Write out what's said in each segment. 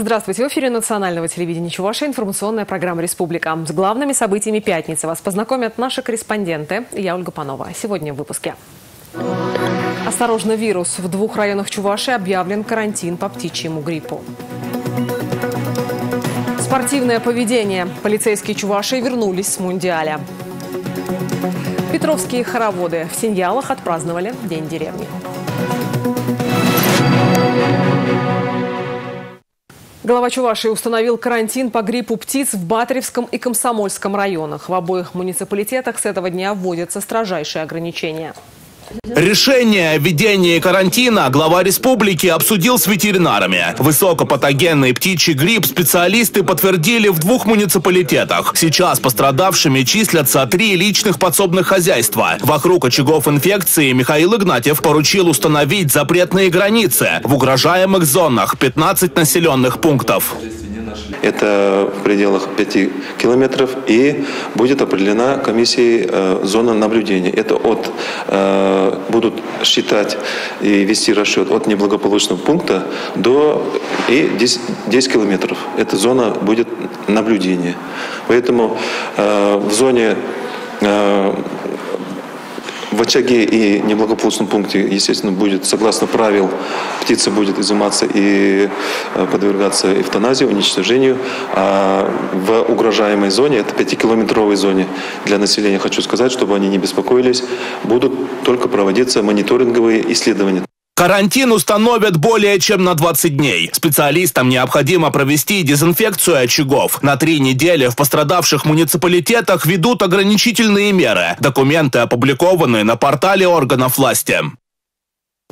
Здравствуйте. В эфире национального телевидения Чуваша информационная программа «Республика». С главными событиями пятницы вас познакомят наши корреспонденты. Я Ольга Панова. Сегодня в выпуске. Осторожно, вирус. В двух районах Чуваши объявлен карантин по птичьему гриппу. Спортивное поведение. Полицейские Чуваши вернулись с Мундиаля. Петровские хороводы в Синьялах отпраздновали День деревни. Глава Чувашии установил карантин по гриппу птиц в Батаревском и Комсомольском районах. В обоих муниципалитетах с этого дня вводятся строжайшие ограничения. Решение о введении карантина глава республики обсудил с ветеринарами. Высокопатогенный птичий грипп специалисты подтвердили в двух муниципалитетах. Сейчас пострадавшими числятся три личных подсобных хозяйства. Вокруг очагов инфекции Михаил Игнатьев поручил установить запретные границы в угрожаемых зонах 15 населенных пунктов. Это в пределах 5 километров. И будет определена комиссией э, зона наблюдения. Это от, э, будут считать и вести расчет от неблагополучного пункта до и 10, 10 километров. Эта зона будет наблюдения. Поэтому э, в зоне в очаге и неблагополучном пункте, естественно, будет, согласно правил, птица будет изыматься и э, подвергаться эвтаназии, уничтожению. А в угрожаемой зоне, это 5-километровой зоне для населения, хочу сказать, чтобы они не беспокоились, будут только проводиться мониторинговые исследования. Карантин установят более чем на 20 дней. Специалистам необходимо провести дезинфекцию очагов. На три недели в пострадавших муниципалитетах ведут ограничительные меры. Документы опубликованы на портале органов власти.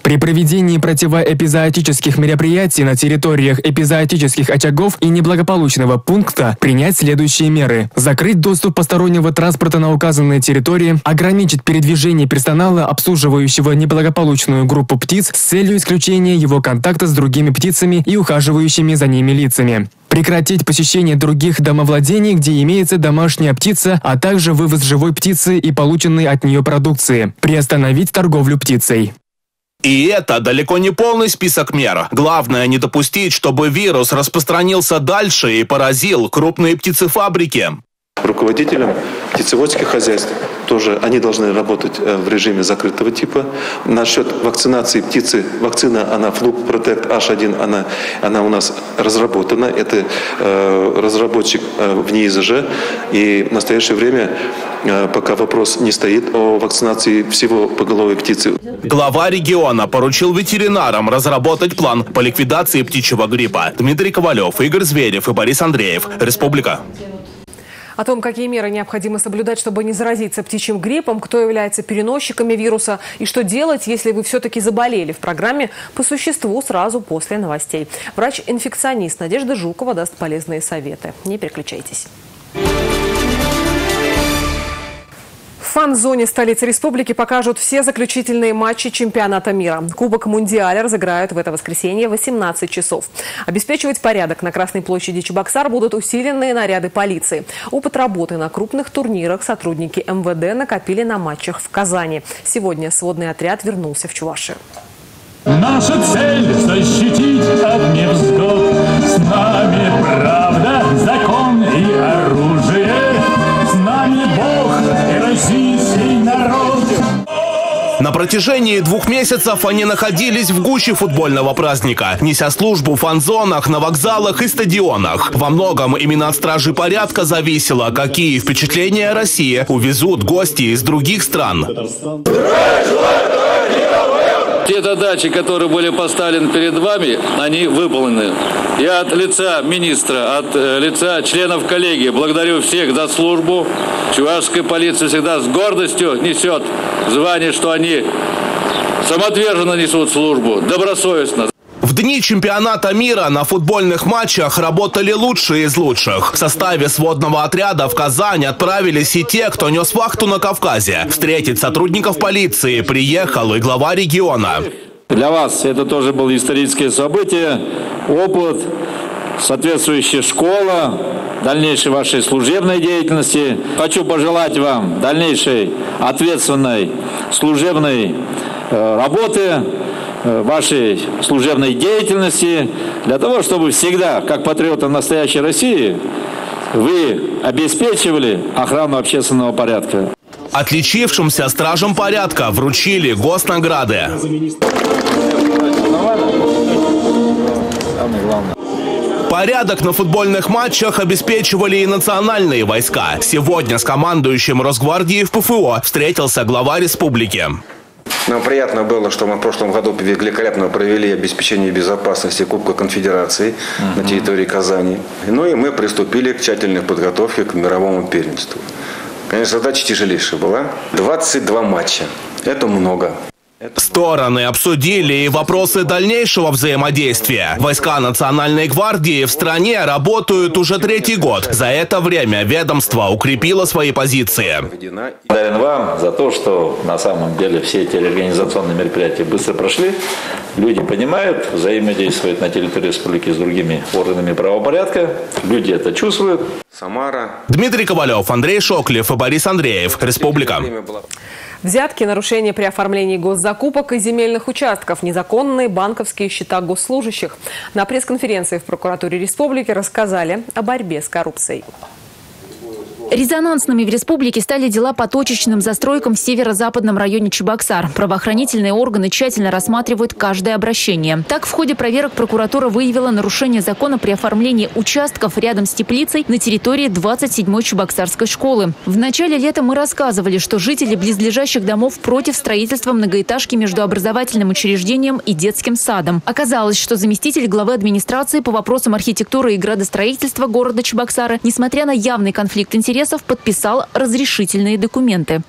При проведении противоэпизоотических мероприятий на территориях эпизоотических очагов и неблагополучного пункта принять следующие меры. Закрыть доступ постороннего транспорта на указанные территории, ограничить передвижение персонала, обслуживающего неблагополучную группу птиц с целью исключения его контакта с другими птицами и ухаживающими за ними лицами прекратить посещение других домовладений, где имеется домашняя птица, а также вывоз живой птицы и полученной от нее продукции, приостановить торговлю птицей. И это далеко не полный список мер. Главное не допустить, чтобы вирус распространился дальше и поразил крупные птицефабрики. Руководителям птицеводских хозяйств тоже они должны работать э, в режиме закрытого типа. Насчет вакцинации птицы, вакцина, она Fluke Protect H1, она, она у нас разработана. Это э, разработчик э, в НИИЗЖ. И в настоящее время э, пока вопрос не стоит о вакцинации всего поголовой птицы. Глава региона поручил ветеринарам разработать план по ликвидации птичьего гриппа. Дмитрий Ковалев, Игорь Зверев и Борис Андреев. Республика. О том, какие меры необходимо соблюдать, чтобы не заразиться птичьим гриппом, кто является переносчиками вируса и что делать, если вы все-таки заболели в программе по существу сразу после новостей. Врач-инфекционист Надежда Жукова даст полезные советы. Не переключайтесь. Фан-зоне столицы республики покажут все заключительные матчи чемпионата мира. Кубок Мундиаля разыграют в это воскресенье в 18 часов. Обеспечивать порядок на Красной площади Чебоксар будут усиленные наряды полиции. Опыт работы на крупных турнирах сотрудники МВД накопили на матчах в Казани. Сегодня сводный отряд вернулся в Чувашию. Наша цель – защитить от невзгод. С нами правда, закон и оружие. Нами Бог и российский народ. На протяжении двух месяцев они находились в гуще футбольного праздника, неся службу в фан-зонах, на вокзалах и стадионах. Во многом именно от стражи порядка зависело, какие впечатления России увезут гости из других стран. Те задачи, которые были поставлены перед вами, они выполнены. Я от лица министра, от э, лица членов коллегии благодарю всех за службу. Чувашская полиция всегда с гордостью несет звание, что они самоотверженно несут службу, добросовестно. Дни чемпионата мира на футбольных матчах работали лучшие из лучших. В составе сводного отряда в Казань отправились и те, кто нес вахту на Кавказе. Встретить сотрудников полиции приехал и глава региона. Для вас это тоже было историческое событие, опыт, соответствующая школа, дальнейшей вашей служебной деятельности. Хочу пожелать вам дальнейшей ответственной служебной э, работы вашей служебной деятельности, для того, чтобы всегда, как патриоты настоящей России, вы обеспечивали охрану общественного порядка. Отличившимся стражам порядка вручили госнаграды. Порядок на футбольных матчах обеспечивали и национальные войска. Сегодня с командующим Росгвардии в ПФО встретился глава республики. Нам приятно было, что мы в прошлом году великолепно провели обеспечение безопасности Кубка Конфедерации uh-huh. на территории Казани. Ну и мы приступили к тщательной подготовке к мировому первенству. Конечно, задача тяжелейшая была. 22 матча. Это много. Стороны обсудили и вопросы дальнейшего взаимодействия. Войска Национальной гвардии в стране работают уже третий год. За это время ведомство укрепило свои позиции. Благодарен вам за то, что на самом деле все эти организационные мероприятия быстро прошли. Люди понимают, взаимодействуют на территории республики с другими органами правопорядка. Люди это чувствуют. Самара. Дмитрий Ковалев, Андрей Шоклев и Борис Андреев. Республика. Взятки, нарушения при оформлении госзакупок и земельных участков, незаконные банковские счета госслужащих. На пресс-конференции в прокуратуре республики рассказали о борьбе с коррупцией. Резонансными в республике стали дела по точечным застройкам в северо-западном районе Чебоксар. Правоохранительные органы тщательно рассматривают каждое обращение. Так, в ходе проверок прокуратура выявила нарушение закона при оформлении участков рядом с теплицей на территории 27-й Чебоксарской школы. В начале лета мы рассказывали, что жители близлежащих домов против строительства многоэтажки между образовательным учреждением и детским садом. Оказалось, что заместитель главы администрации по вопросам архитектуры и градостроительства города Чебоксара, несмотря на явный конфликт интересов, интересов подписал разрешительные документы.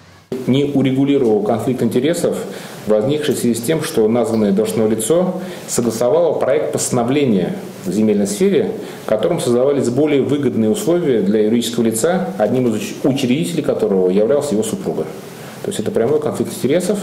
Не урегулировал конфликт интересов, возникший в связи с тем, что названное должностное лицо согласовало проект постановления в земельной сфере, которым создавались более выгодные условия для юридического лица, одним из учредителей которого являлся его супруга. То есть это прямой конфликт интересов.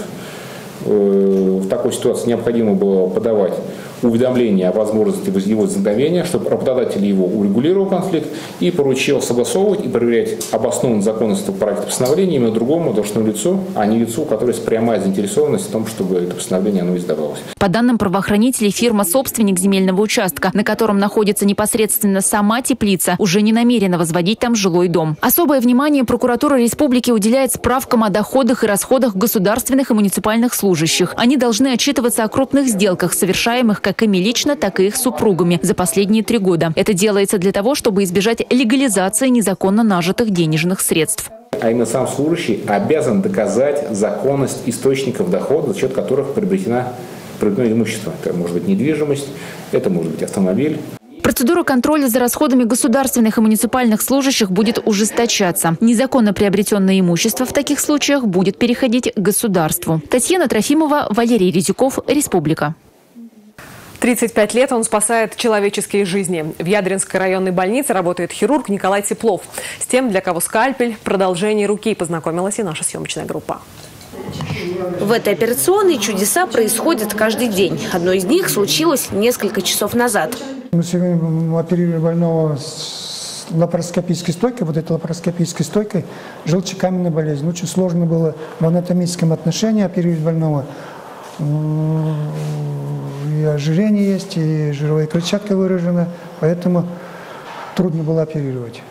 Э, в такой ситуации необходимо было подавать уведомление о возможности его возникновения, чтобы работодатель его урегулировал конфликт и поручил согласовывать и проверять обоснованность законности проекта постановления именно другому должностному лицу, а не лицу, которое есть прямая заинтересованность в том, чтобы это постановление оно издавалось. По данным правоохранителей, фирма-собственник земельного участка, на котором находится непосредственно сама теплица, уже не намерена возводить там жилой дом. Особое внимание прокуратура республики уделяет справкам о доходах и расходах государственных и муниципальных служащих. Они должны отчитываться о крупных сделках, совершаемых как ими лично, так и их супругами за последние три года. Это делается для того, чтобы избежать легализации незаконно нажитых денежных средств. А именно сам служащий обязан доказать законность источников дохода, за счет которых приобретено, приобретено имущество. Это может быть недвижимость, это может быть автомобиль. Процедура контроля за расходами государственных и муниципальных служащих будет ужесточаться. Незаконно приобретенное имущество в таких случаях будет переходить к государству. Татьяна Трофимова, Валерий Резюков, Республика. 35 лет он спасает человеческие жизни. В Ядринской районной больнице работает хирург Николай Теплов. С тем, для кого скальпель – продолжение руки, познакомилась и наша съемочная группа. В этой операционной чудеса происходят каждый день. Одно из них случилось несколько часов назад. Мы сегодня оперировали больного с лапароскопической стойкой, вот этой лапароскопической стойкой, желчекаменная болезнь. Очень сложно было в анатомическом отношении оперировать больного ожирение есть, и жировая клетчатка выражена, поэтому трудно было оперировать.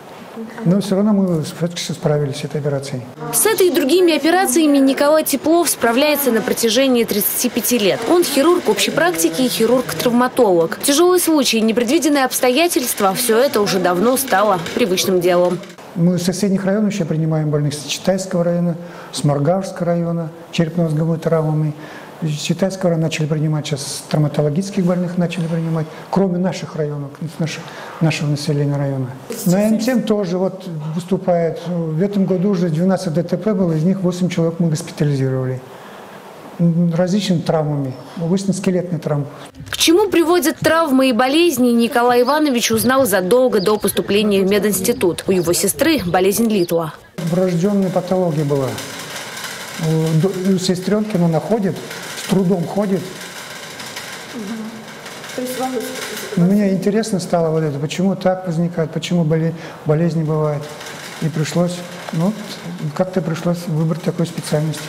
Но все равно мы справились с этой операцией. С этой и другими операциями Николай Теплов справляется на протяжении 35 лет. Он хирург общей практики и хирург-травматолог. Тяжелые случаи, непредвиденные обстоятельства – все это уже давно стало привычным делом. Мы в соседних районах еще принимаем больных с Читайского района, с Маргавского района, черепно-мозговой травмами. Китайского района начали принимать, сейчас травматологических больных начали принимать, кроме наших районов, наших, нашего населения района. На МТМ тоже вот выступает. В этом году уже 12 ДТП было, из них 8 человек мы госпитализировали различными травмами, обычно скелетные травмы. К чему приводят травмы и болезни, Николай Иванович узнал задолго до поступления в мединститут. У его сестры болезнь Литла. Врожденная патология была. У сестренки она ходит, с трудом ходит. Мне интересно стало вот это, почему так возникает, почему болезни бывают. И пришлось, ну, как-то пришлось выбрать такую специальность.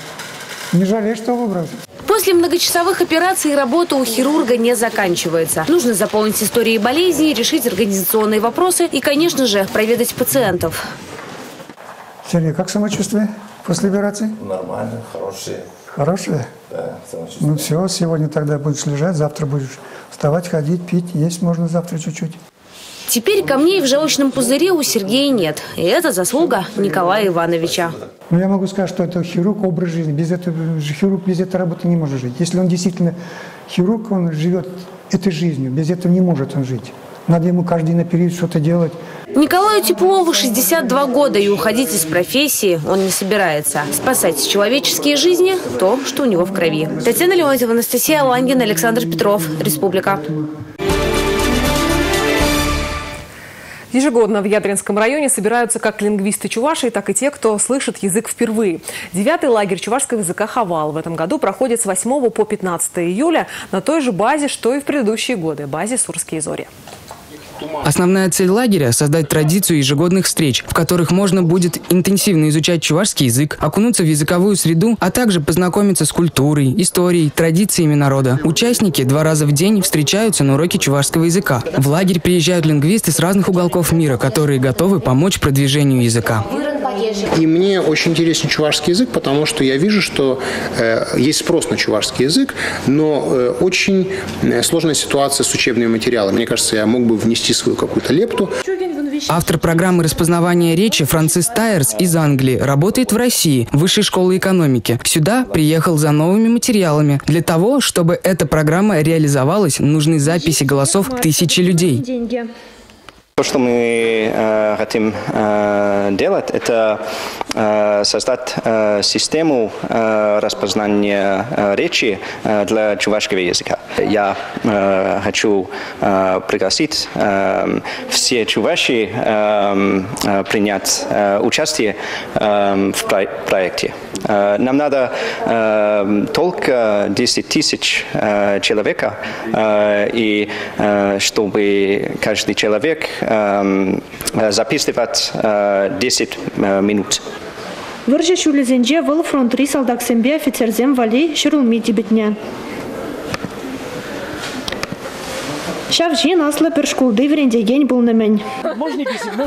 Не жалею, что выбрал. После многочасовых операций работа у хирурга не заканчивается. Нужно заполнить истории болезней, решить организационные вопросы и, конечно же, проведать пациентов. Сергей, как самочувствие после операции? Нормально, хорошие. Хорошее? Да, самочувствие. Ну все, сегодня тогда будешь лежать, завтра будешь вставать, ходить, пить. Есть можно завтра чуть-чуть. Теперь камней в желчном пузыре у Сергея нет. И это заслуга Николая Ивановича. Ну, я могу сказать, что это хирург образ жизни. Без этого, хирург без этой работы не может жить. Если он действительно хирург, он живет этой жизнью. Без этого не может он жить. Надо ему каждый день наперед что-то делать. Николаю Теплову 62 года, и уходить из профессии он не собирается. Спасать человеческие жизни – то, что у него в крови. Татьяна Леонтьева, Анастасия Лангин, Александр Петров. Республика. Ежегодно в Ядринском районе собираются как лингвисты Чувашии, так и те, кто слышит язык впервые. Девятый лагерь чувашского языка «Хавал» в этом году проходит с 8 по 15 июля на той же базе, что и в предыдущие годы – базе «Сурские зори». Основная цель лагеря – создать традицию ежегодных встреч, в которых можно будет интенсивно изучать чувашский язык, окунуться в языковую среду, а также познакомиться с культурой, историей, традициями народа. Участники два раза в день встречаются на уроке чувашского языка. В лагерь приезжают лингвисты с разных уголков мира, которые готовы помочь продвижению языка. И мне очень интересен чувашский язык, потому что я вижу, что э, есть спрос на чувашский язык, но э, очень э, сложная ситуация с учебными материалами. Мне кажется, я мог бы внести свою какую-то лепту. Автор программы распознавания речи Францис Тайерс из Англии работает в России, Высшей школе экономики. Сюда приехал за новыми материалами. Для того, чтобы эта программа реализовалась, нужны записи голосов тысячи людей. То, что мы э, хотим э, делать, это э, создать э, систему э, распознания э, речи э, для чувашского языка. Я э, хочу э, пригласить э, все чуваши э, э, принять э, участие э, в про проекте. Э, нам надо э, только 10 тысяч э, человека, э, и э, чтобы каждый человек записывать 10 минут. Выржа шулезенже был фронт рисалдак сембе офицерзем вали шырылми Битня. Шырулми тибетне.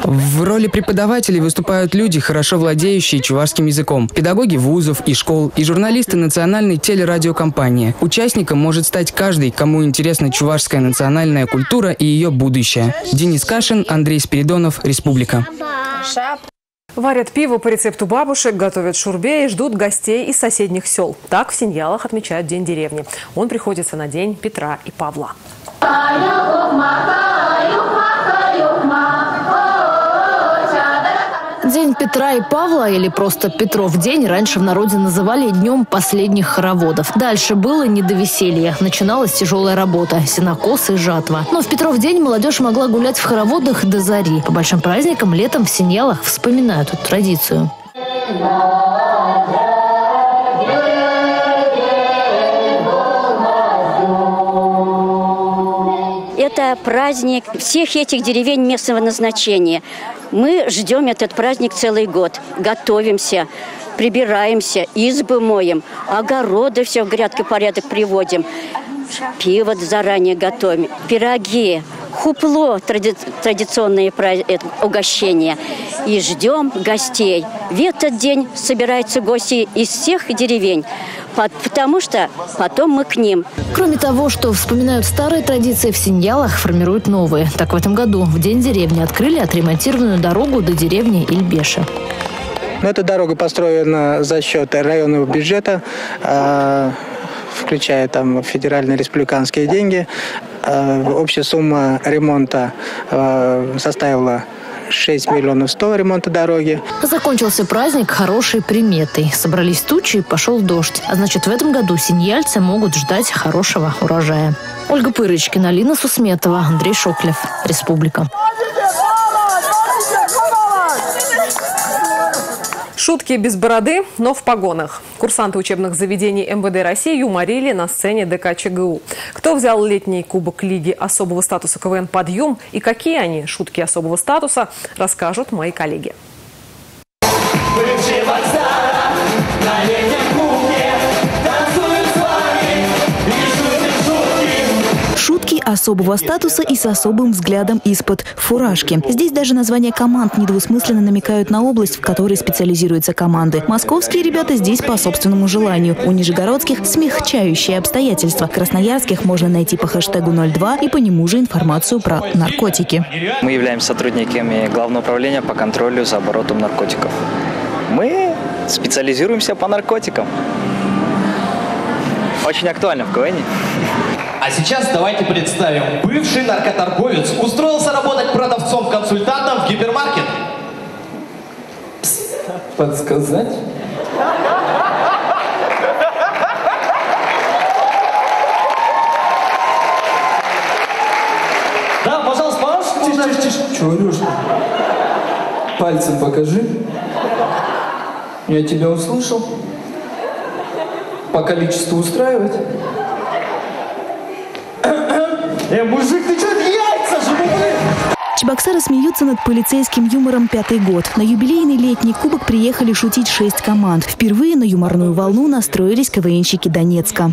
В роли преподавателей выступают люди, хорошо владеющие чувашским языком, педагоги вузов и школ, и журналисты национальной телерадиокомпании. Участником может стать каждый, кому интересна чувашская национальная культура и ее будущее. Денис Кашин, Андрей Спиридонов, Республика. Варят пиво по рецепту бабушек, готовят шурбе и ждут гостей из соседних сел. Так в Синьялах отмечают День деревни. Он приходится на День Петра и Павла. День Петра и Павла, или просто Петров день, раньше в народе называли днем последних хороводов. Дальше было не до веселья. Начиналась тяжелая работа – сенокос и жатва. Но в Петров день молодежь могла гулять в хороводах до зари. По большим праздникам летом в Синьялах вспоминают эту традицию. Праздник всех этих деревень местного назначения. Мы ждем этот праздник целый год, готовимся, прибираемся, избы моем, огороды все в грядке порядок приводим, пиво заранее готовим, пироги, хупло, тради, традиционные угощения. И ждем гостей. В этот день собираются гости из всех деревень потому что потом мы к ним. Кроме того, что вспоминают старые традиции в Синьялах, формируют новые. Так в этом году в День деревни открыли отремонтированную дорогу до деревни Ильбеша. Ну, эта дорога построена за счет районного бюджета, э, включая там федеральные республиканские деньги. Э, общая сумма ремонта э, составила 6 миллионов 100 ремонта дороги. Закончился праздник хорошей приметой. Собрались тучи и пошел дождь. А значит, в этом году синьяльцы могут ждать хорошего урожая. Ольга Пырочкина, Лина Сусметова, Андрей Шоклев. Республика. Шутки без бороды, но в погонах. Курсанты учебных заведений МВД России юморили на сцене ДК чгу. Кто взял летний кубок Лиги особого статуса КВН «Подъем» и какие они, шутки особого статуса, расскажут мои коллеги. Бывший вокзал, на особого статуса и с особым взглядом из-под фуражки. Здесь даже названия команд недвусмысленно намекают на область, в которой специализируются команды. Московские ребята здесь по собственному желанию. У нижегородских – смягчающие обстоятельства. Красноярских можно найти по хэштегу 02 и по нему же информацию про наркотики. Мы являемся сотрудниками Главного управления по контролю за оборотом наркотиков. Мы специализируемся по наркотикам. Очень актуально в КВН. А сейчас давайте представим. Бывший наркоторговец устроился работать продавцом-консультантом в гипермаркет. Подсказать? Да, пожалуйста, пожалуйста. Тише, тише, тише. Чего орешь? Пальцем покажи. Я тебя услышал. По количеству устраивать? Э, мужик, ты что, яйца же, блин? Чебоксары смеются над полицейским юмором пятый год. На юбилейный летний кубок приехали шутить шесть команд. Впервые на юморную волну настроились КВНщики Донецка.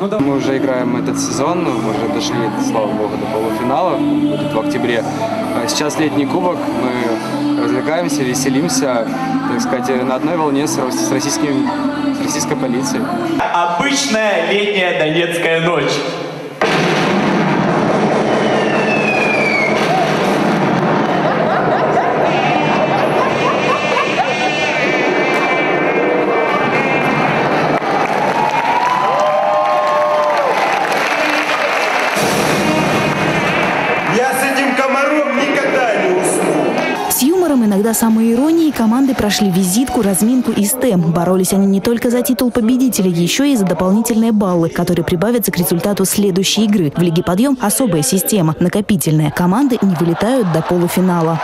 Мы уже играем этот сезон, мы уже дошли, слава богу, до полуфинала, будет в октябре. А Сейчас летний кубок, мы развлекаемся, веселимся, так сказать, на одной волне с, с, российским, с российской полицией. Обычная летняя донецкая ночь. Иронией, команды прошли визитку, разминку и стем. Боролись они не только за титул победителя, еще и за дополнительные баллы, которые прибавятся к результату следующей игры. В Лиге подъем особая система, накопительная. Команды не вылетают до полуфинала.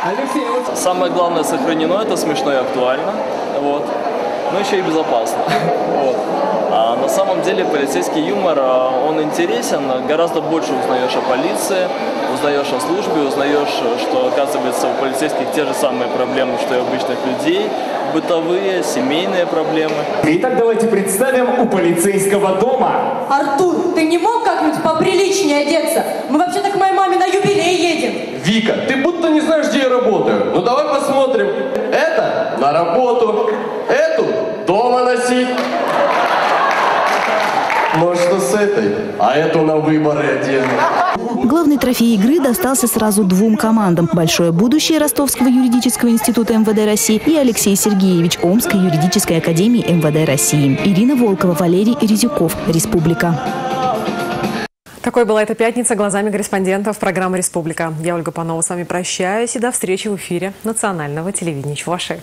Самое главное сохранено, это смешно и актуально. Вот. Но еще и безопасно. Вот. А на самом деле полицейский юмор, а, он интересен, гораздо больше узнаешь о полиции, узнаешь о службе, узнаешь, что оказывается у полицейских те же самые проблемы, что и у обычных людей, бытовые, семейные проблемы. Итак, давайте представим у полицейского дома. Артур, ты не мог как-нибудь поприличнее одеться? Мы вообще-то к моей маме на юбилей едем. Вика, ты будто не знаешь, где я работаю. Ну давай посмотрим. На работу, эту дома носить. Может, что с этой, а эту на выборы одену. Главный трофей игры достался сразу двум командам. Большое будущее Ростовского юридического института МВД России и Алексей Сергеевич Омской юридической академии МВД России. Ирина Волкова, Валерий Резюков. Республика. Такой была эта пятница глазами корреспондентов программы «Республика». Я, Ольга Панова, с вами прощаюсь и до встречи в эфире национального телевидения Чуваши.